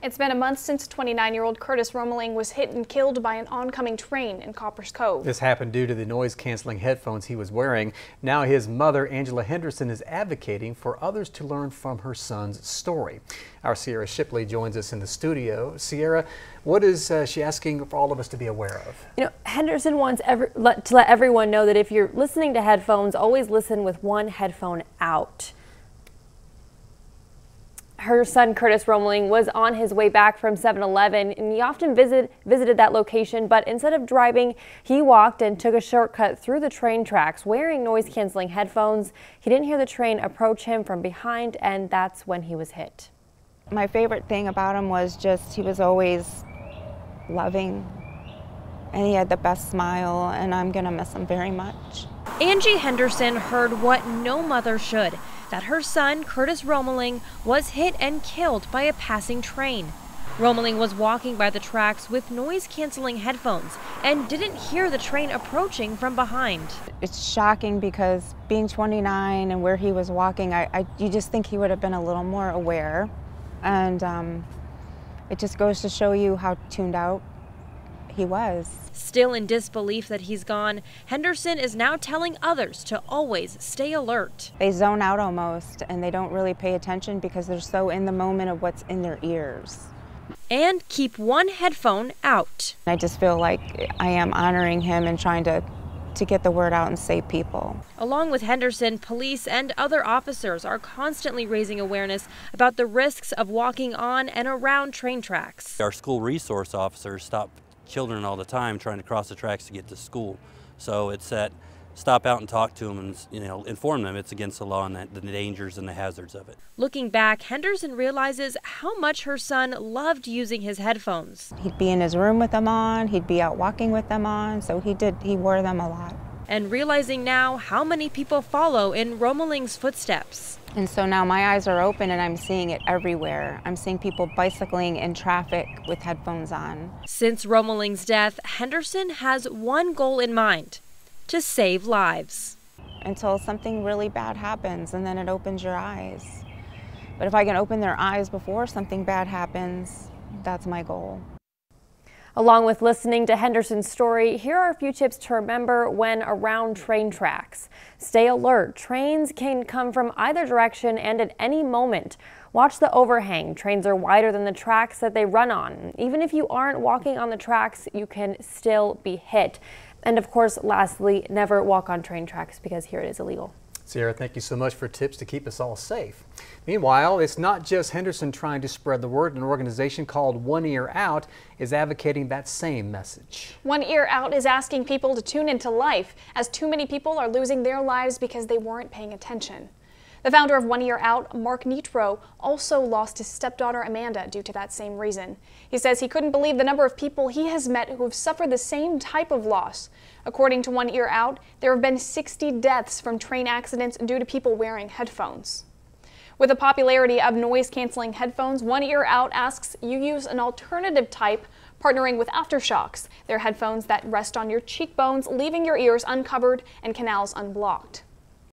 It's been a month since 29-year-old Curtis Romeling was hit and killed by an oncoming train in Copperas Cove. This happened due to the noise-canceling headphones he was wearing. Now his mother, Angela Henderson, is advocating for others to learn from her son's story. Our Sierra Shipley joins us in the studio. Sierra, what is uh, she asking for all of us to be aware of? You know, Henderson wants every, let, to let everyone know that if you're listening to headphones, always listen with one headphone out her son Curtis Romeling was on his way back from 7-Eleven and he often visit, visited that location but instead of driving he walked and took a shortcut through the train tracks wearing noise canceling headphones. He didn't hear the train approach him from behind and that's when he was hit. My favorite thing about him was just he was always loving and he had the best smile and I'm gonna miss him very much. Angie Henderson heard what no mother should that her son, Curtis Romeling, was hit and killed by a passing train. Romeling was walking by the tracks with noise canceling headphones and didn't hear the train approaching from behind. It's shocking because being 29 and where he was walking, I, I you just think he would have been a little more aware. And um, it just goes to show you how tuned out he was. Still in disbelief that he's gone, Henderson is now telling others to always stay alert. They zone out almost and they don't really pay attention because they're so in the moment of what's in their ears. And keep one headphone out. I just feel like I am honoring him and trying to to get the word out and save people. Along with Henderson, police and other officers are constantly raising awareness about the risks of walking on and around train tracks. Our school resource officers stop children all the time trying to cross the tracks to get to school. So it's that stop out and talk to them and you know inform them it's against the law and the, the dangers and the hazards of it. Looking back, Henderson realizes how much her son loved using his headphones. He'd be in his room with them on, he'd be out walking with them on, so he did he wore them a lot. And realizing now how many people follow in Romeling's footsteps. And so now my eyes are open and I'm seeing it everywhere. I'm seeing people bicycling in traffic with headphones on. Since Romeling's death, Henderson has one goal in mind to save lives. Until something really bad happens and then it opens your eyes. But if I can open their eyes before something bad happens, that's my goal. Along with listening to Henderson's story, here are a few tips to remember when around train tracks. Stay alert. Trains can come from either direction and at any moment. Watch the overhang. Trains are wider than the tracks that they run on. Even if you aren't walking on the tracks, you can still be hit. And of course, lastly, never walk on train tracks because here it is illegal. Sierra, thank you so much for tips to keep us all safe. Meanwhile, it's not just Henderson trying to spread the word. An organization called One Ear Out is advocating that same message. One Ear Out is asking people to tune into life as too many people are losing their lives because they weren't paying attention. The founder of One Ear Out, Mark Nitro, also lost his stepdaughter Amanda due to that same reason. He says he couldn't believe the number of people he has met who have suffered the same type of loss. According to One Ear Out, there have been 60 deaths from train accidents due to people wearing headphones. With the popularity of noise-canceling headphones, One Ear Out asks you use an alternative type partnering with AfterShokz. They're headphones that rest on your cheekbones, leaving your ears uncovered and canals unblocked.